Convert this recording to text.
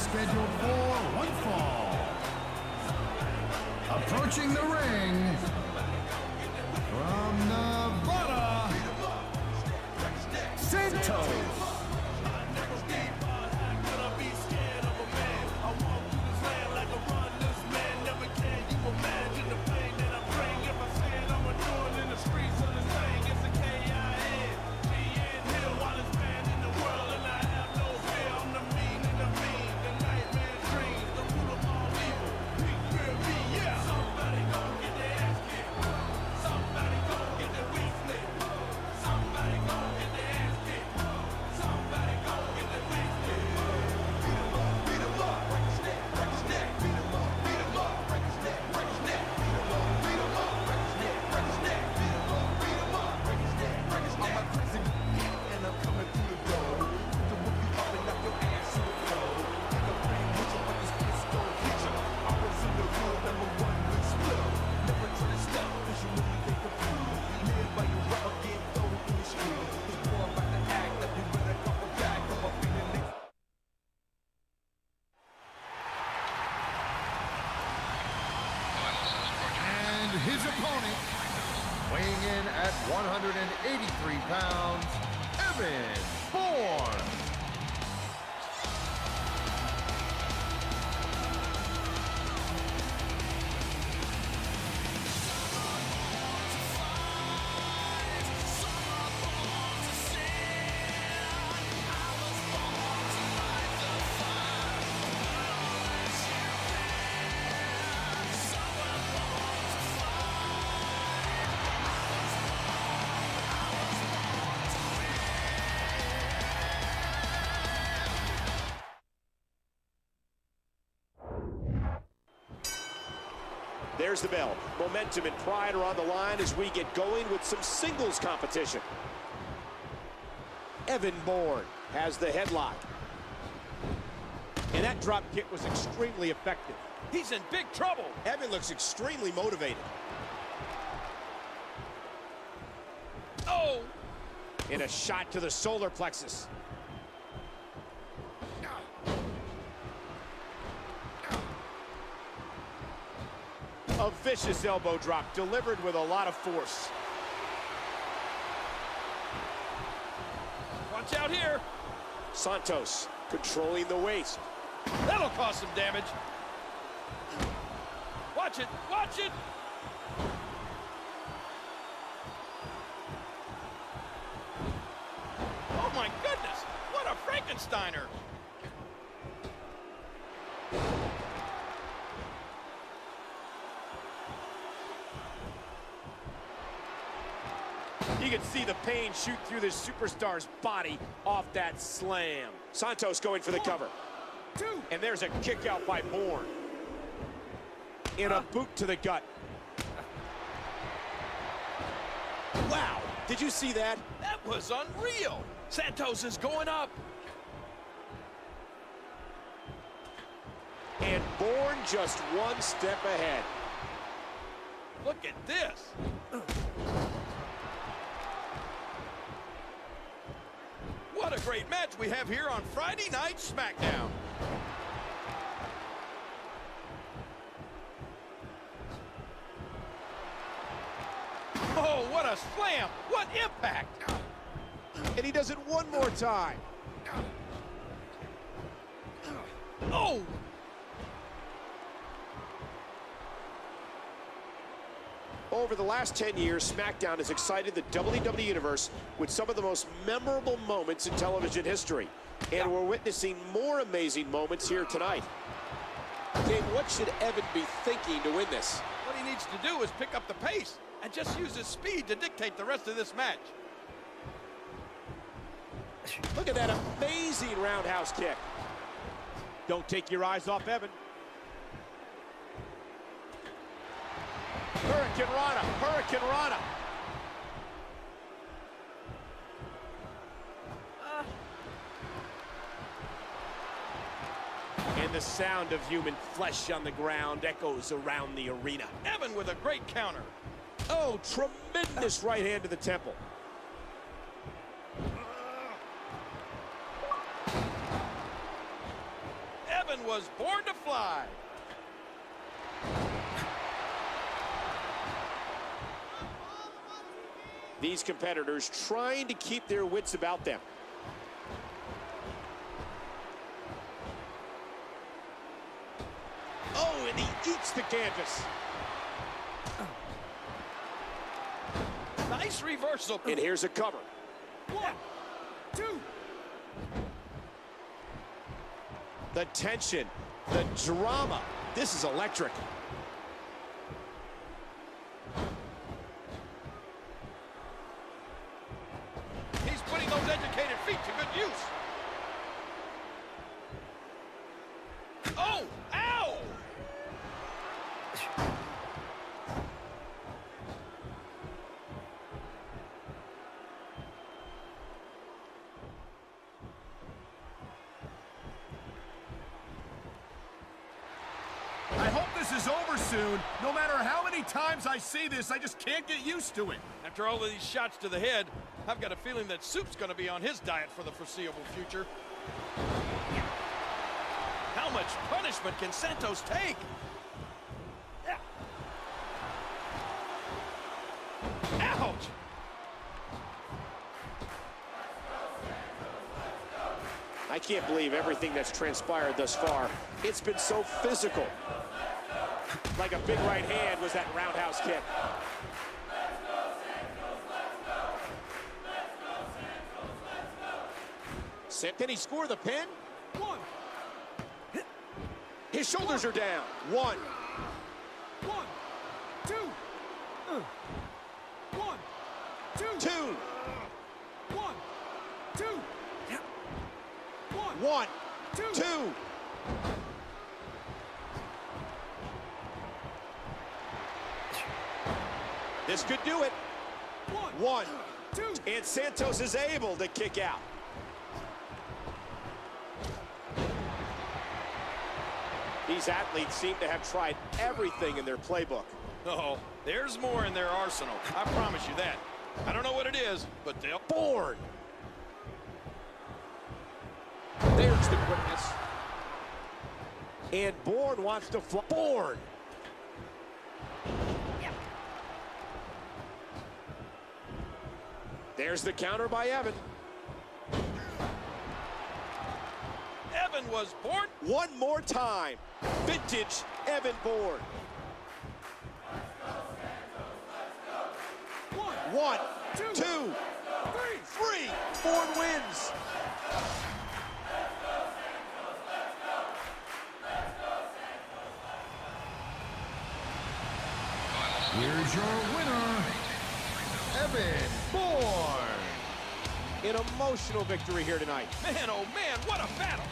scheduled for one fall. Approaching the ring 183 pounds, Evan There's the bell. Momentum and pride are on the line as we get going with some singles competition. Evan Bourne has the headlock. And that drop kick was extremely effective. He's in big trouble. Evan looks extremely motivated. Oh! And a shot to the solar plexus. A vicious elbow drop delivered with a lot of force. Watch out here. Santos controlling the waist. That'll cause some damage. Watch it. Watch it. Oh, my goodness. What a Frankensteiner. You can see the pain shoot through this superstar's body off that slam. Santos going for the cover. Two. And there's a kick out by Bourne. And a boot to the gut. Wow, did you see that? That was unreal. Santos is going up. And Bourne just one step ahead. Look at this. A great match we have here on Friday Night SmackDown. Oh, what a slam! What impact! And he does it one more time. Oh! Over the last 10 years, SmackDown has excited the WWE Universe with some of the most memorable moments in television history. And we're witnessing more amazing moments here tonight. Dave, what should Evan be thinking to win this? What he needs to do is pick up the pace and just use his speed to dictate the rest of this match. Look at that amazing roundhouse kick. Don't take your eyes off Evan. Hurricanrana, Hurricane Rana. And the sound of human flesh on the ground echoes around the arena. Evan with a great counter. Oh, tremendous right hand to the temple. Evan was born to fly. These competitors trying to keep their wits about them. Oh, and he eats the canvas. Nice reversal. And here's a cover. One, two. The tension, the drama. This is electric. He's putting those educated feet to good use. Oh, ow! I hope this is over soon. No matter how many times I see this, I just can't get used to it. After all of these shots to the head, I've got a feeling that Soup's going to be on his diet for the foreseeable future. How much punishment can Santos take? Ouch! I can't believe everything that's transpired thus far. It's been so physical. Like a big right hand was that roundhouse kick. Can he score the pin? One, His shoulders are down. One, one, two, uh, one, two, two, one, two, one, one, two. two. Could do it. one, two. And Santos is able to kick out. These athletes seem to have tried everything in their playbook. Oh, there's more in their arsenal. I promise you that. I don't know what it is, but they'll. Bourne. There's the quickness. And Bourne wants to fly. Bourne. There's the counter by Evan. Evan was born. One more time. Vintage Evan Bourne. One, One, Two. two, three. three. Bourne wins. Here's your winner, Evan Bourne. An emotional victory here tonight. Man, oh man, what a battle.